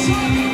see. you.